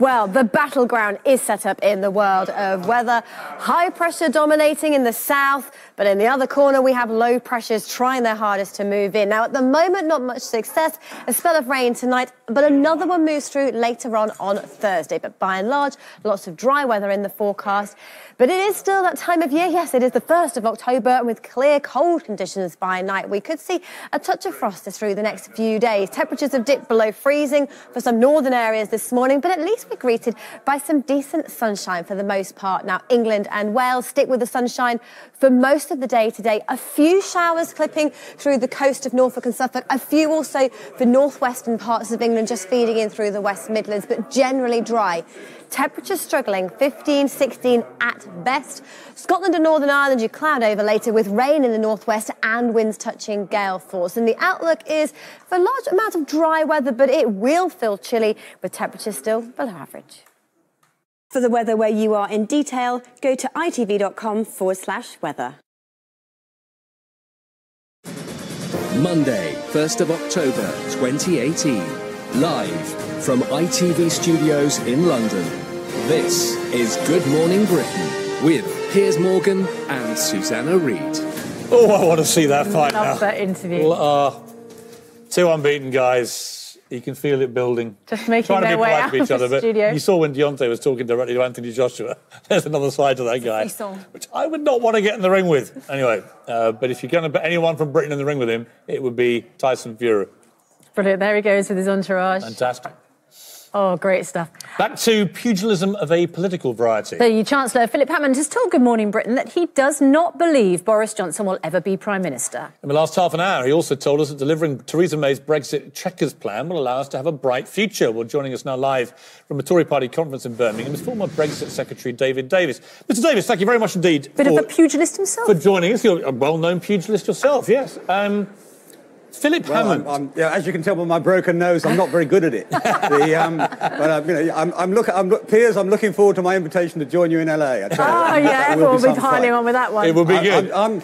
Well, the battleground is set up in the world of weather. High pressure dominating in the south, but in the other corner, we have low pressures trying their hardest to move in. Now, at the moment, not much success. A spell of rain tonight, but another one moves through later on on Thursday. But by and large, lots of dry weather in the forecast. But it is still that time of year. Yes, it is the 1st of October, and with clear, cold conditions by night, we could see a touch of frost through the next few days. Temperatures have dipped below freezing for some northern areas this morning, but at least we're greeted by some decent sunshine for the most part. Now, England and Wales stick with the sunshine for most of the day today. A few showers clipping through the coast of Norfolk and Suffolk, a few also for northwestern parts of England just feeding in through the West Midlands, but generally dry. Temperatures struggling, 15, 16 at best. Scotland and Northern Ireland, you cloud over later with rain in the northwest and winds touching gale force. And the outlook is for a large amount of dry weather, but it will feel chilly with temperatures still below average. For the weather where you are in detail, go to itv.com forward slash weather. Monday, 1st of October 2018. Live from ITV Studios in London. This is Good Morning Britain with Piers Morgan and Susanna Reid. Oh, I want to see that fight Love now. that interview. Uh, two unbeaten guys. You can feel it building. Just making Trying to their be way polite out to each other, but studio. you saw when Deontay was talking directly to Anthony Joshua. There's another side to that guy, which I would not want to get in the ring with. Anyway, uh, but if you're going to put anyone from Britain in the ring with him, it would be Tyson Fury. Brilliant. There he goes with his entourage. Fantastic. Oh, great stuff. Back to pugilism of a political variety. The Chancellor Philip Hammond has told Good Morning Britain that he does not believe Boris Johnson will ever be Prime Minister. In the last half an hour, he also told us that delivering Theresa May's Brexit Chequers plan will allow us to have a bright future. Well, joining us now live from a Tory party conference in Birmingham is former Brexit Secretary David Davis. Mr. Davis, thank you very much indeed Bit for, of a pugilist himself. for joining us. You're a well-known pugilist yourself, yes. Um, Philip Well, Hammond. I'm, I'm, yeah, as you can tell by my broken nose, I'm not very good at it. the, um, but I'm, you know, I'm, I'm looking, I'm, look- Piers, I'm looking forward to my invitation to join you in LA. I tell you, Oh, that yeah, will everyone will be piling on with that one. it will be I'm, good. I'm,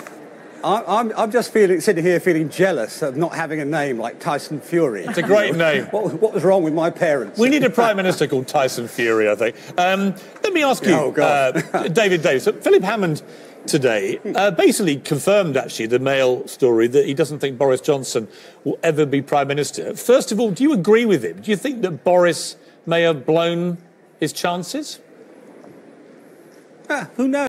I'm, I'm, I'm just feeling, sitting here feeling jealous of not having a name like Tyson Fury. it's a great name. What, what was wrong with my parents? We need a prime minister called Tyson Fury, I think. Um, let me ask you, Oh, God. uh, David Davis. So Philip Hammond today uh, basically confirmed, actually, the Mail story that he doesn't think Boris Johnson will ever be prime minister. First of all, do you agree with him? Do you think that Boris may have blown his chances? Ah, who knows?